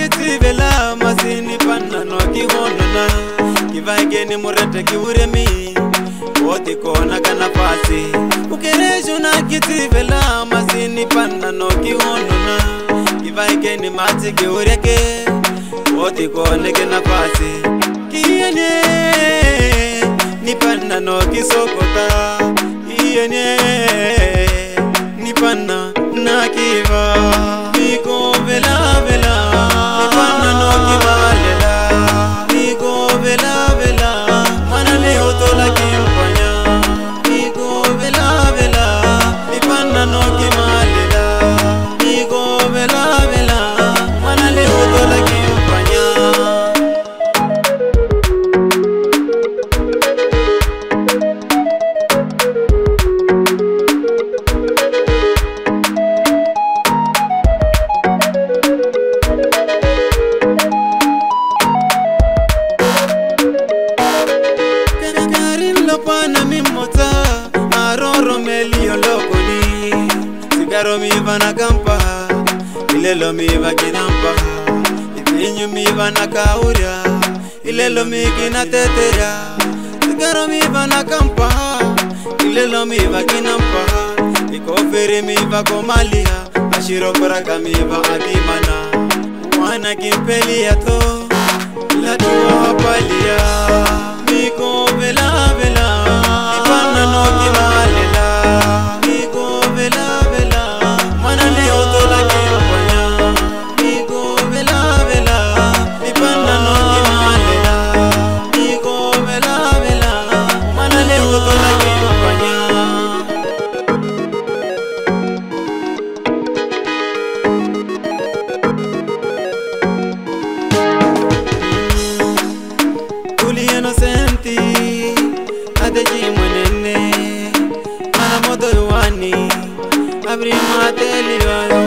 ke tsebela masene pannano ke gonana ke bakene morata ke boremi gote kona kana fase o kerejona ke tsebela masene pannano ke gonana ke bakene matse ke oreke gote kone kana fase kene ni pannano ke sokota ene ni panna nak ibiraro miva nakampa ilelo miva kinampa ipinyu miva nakaurya ilelo mikinateteya ibiraro miva nakampa ilelo miva kinampa ikoferi miva komalia ashirokoraka miva adimana mwana kimpeliyato latuwa hapaliya mikoo ji munene mana modoyuwani abiri mateliwayo